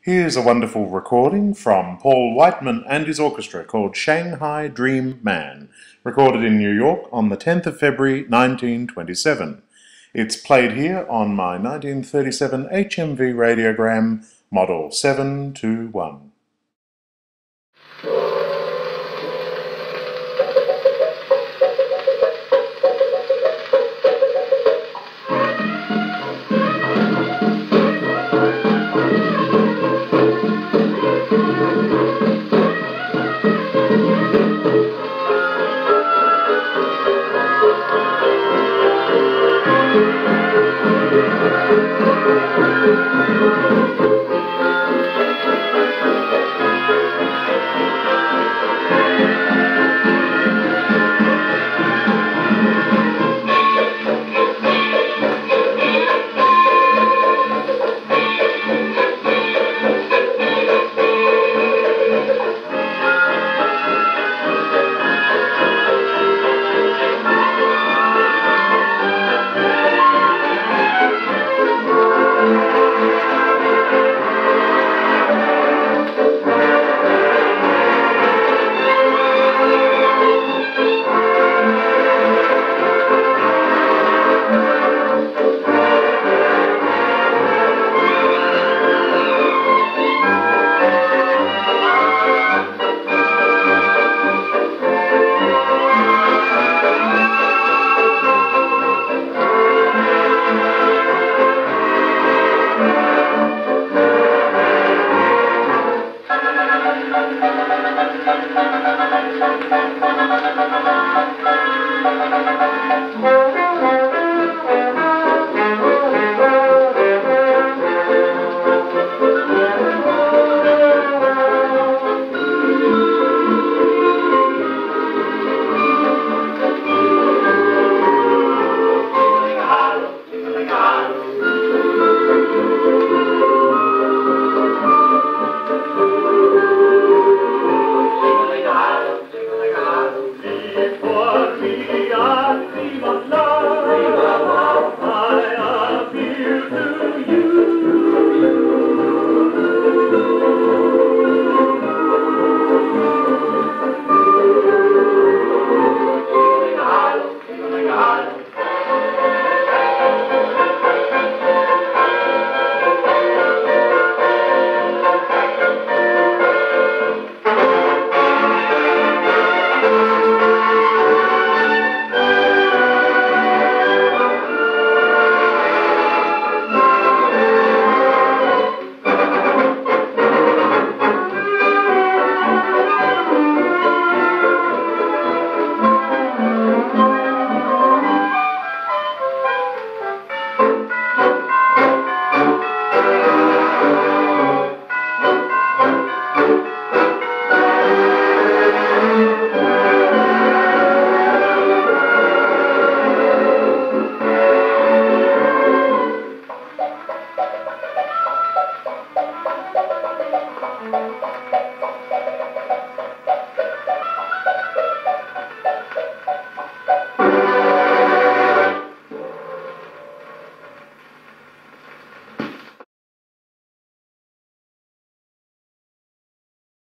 Here's a wonderful recording from Paul Whiteman and his orchestra called Shanghai Dream Man, recorded in New York on the 10th of February 1927. It's played here on my 1937 HMV radiogram, model 721. Thank you. Thank you.